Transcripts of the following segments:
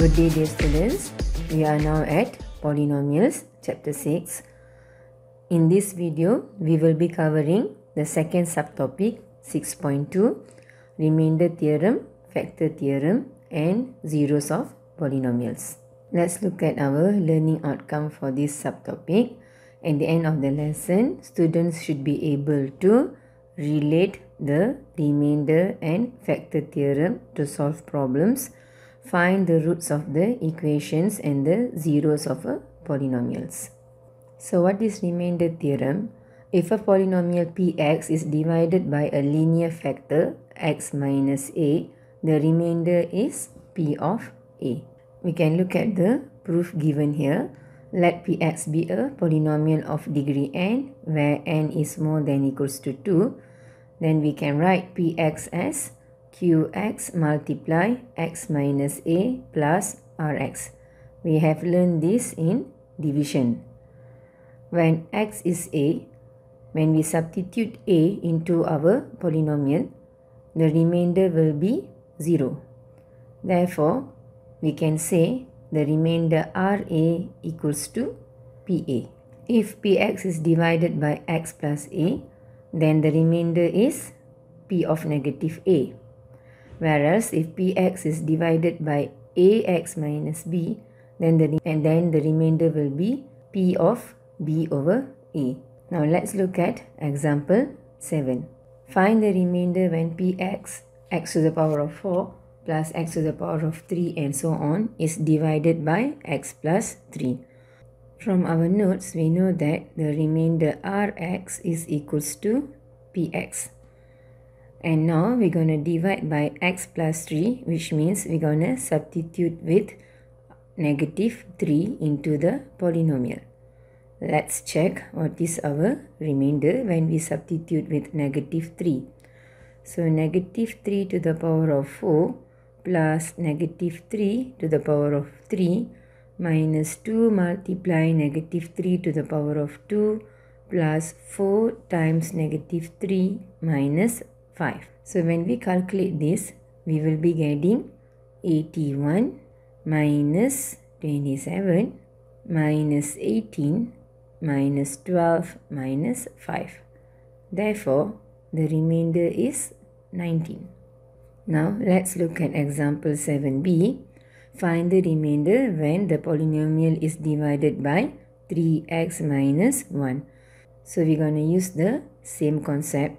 Good day dear students. We are now at Polynomials chapter 6. In this video, we will be covering the second subtopic 6.2 remainder theorem, factor theorem and zeros of polynomials. Let's look at our learning outcome for this subtopic. At the end of the lesson, students should be able to relate the remainder and factor theorem to solve problems Find the roots of the equations and the zeros of polynomials. So what is remainder theorem? If a polynomial px is divided by a linear factor x minus a, the remainder is p of a. We can look at the proof given here. Let px be a polynomial of degree n where n is more than equals to 2. Then we can write px as qx multiply x minus a plus rx. We have learned this in division. When x is a, when we substitute a into our polynomial, the remainder will be 0. Therefore, we can say the remainder Ra equals to Pa. If Px is divided by x plus a, then the remainder is P of negative a. Whereas if px is divided by ax minus b, then the, and then the remainder will be p of b over a. Now let's look at example 7. Find the remainder when px, x to the power of 4 plus x to the power of 3 and so on is divided by x plus 3. From our notes, we know that the remainder rx is equals to px. And now we're going to divide by x plus 3 which means we're going to substitute with negative 3 into the polynomial. Let's check what is our remainder when we substitute with negative 3. So negative 3 to the power of 4 plus negative 3 to the power of 3 minus 2 multiply negative 3 to the power of 2 plus 4 times negative 3 minus 5. So when we calculate this, we will be getting 81 minus 27 minus 18 minus 12 minus 5. Therefore, the remainder is 19. Now, let's look at example 7b. Find the remainder when the polynomial is divided by 3x minus 1. So, we're going to use the same concept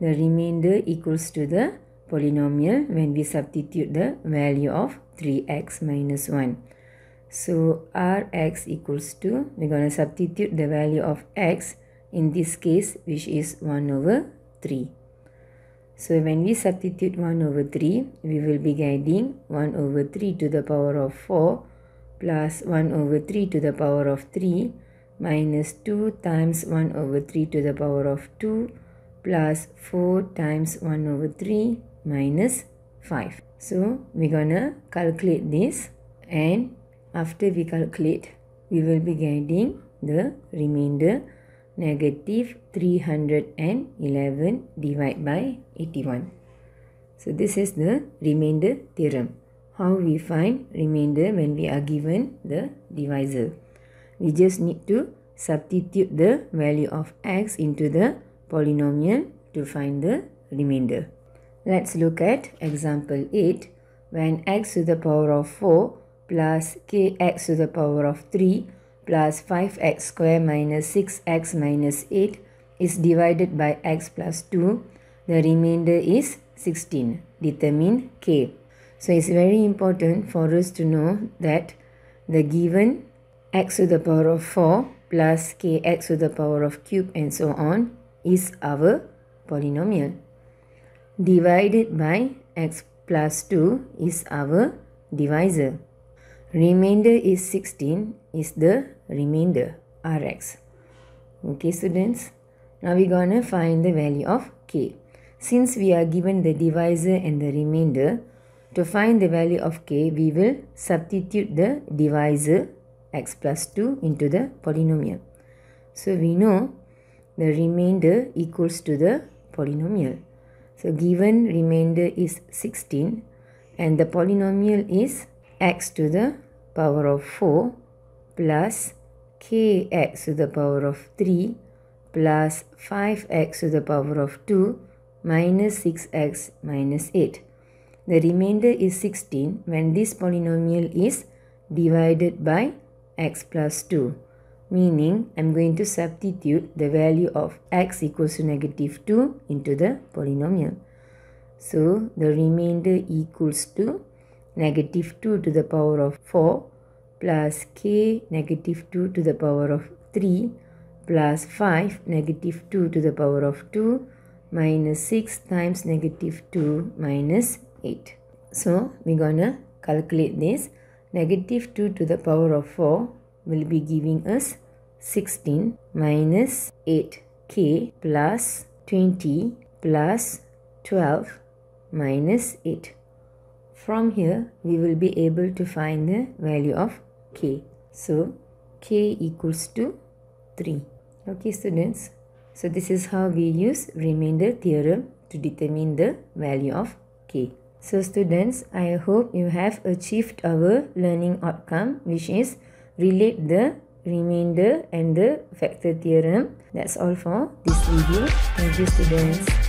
the remainder equals to the polynomial when we substitute the value of 3x minus 1. So rx equals to, we're going to substitute the value of x in this case which is 1 over 3. So when we substitute 1 over 3, we will be getting 1 over 3 to the power of 4 plus 1 over 3 to the power of 3 minus 2 times 1 over 3 to the power of 2 plus 4 times 1 over 3 minus 5. So we're gonna calculate this and after we calculate we will be getting the remainder negative 311 divided by 81. So this is the remainder theorem. How we find remainder when we are given the divisor. We just need to substitute the value of x into the polynomial to find the remainder. Let's look at example 8 when x to the power of 4 plus kx to the power of 3 plus 5x square minus 6x minus 8 is divided by x plus 2. The remainder is 16. Determine k. So it's very important for us to know that the given x to the power of 4 plus kx to the power of cube and so on is our polynomial. Divided by x plus 2 is our divisor. Remainder is 16 is the remainder rx. Okay students. Now we're gonna find the value of k. Since we are given the divisor and the remainder, to find the value of k, we will substitute the divisor x plus 2 into the polynomial. So we know the remainder equals to the polynomial. So given remainder is 16 and the polynomial is x to the power of 4 plus kx to the power of 3 plus 5x to the power of 2 minus 6x minus 8. The remainder is 16 when this polynomial is divided by x plus 2 meaning I'm going to substitute the value of x equals to negative 2 into the polynomial. So the remainder equals to negative 2 to the power of 4 plus k negative 2 to the power of 3 plus 5 negative 2 to the power of 2 minus 6 times negative 2 minus 8. So we're gonna calculate this. Negative 2 to the power of 4 will be giving us 16 minus 8k plus 20 plus 12 minus 8. From here, we will be able to find the value of k. So, k equals to 3. Okay, students. So, this is how we use remainder theorem to determine the value of k. So, students, I hope you have achieved our learning outcome which is relate the remainder and the factor theorem. That's all for this video. Thank you students.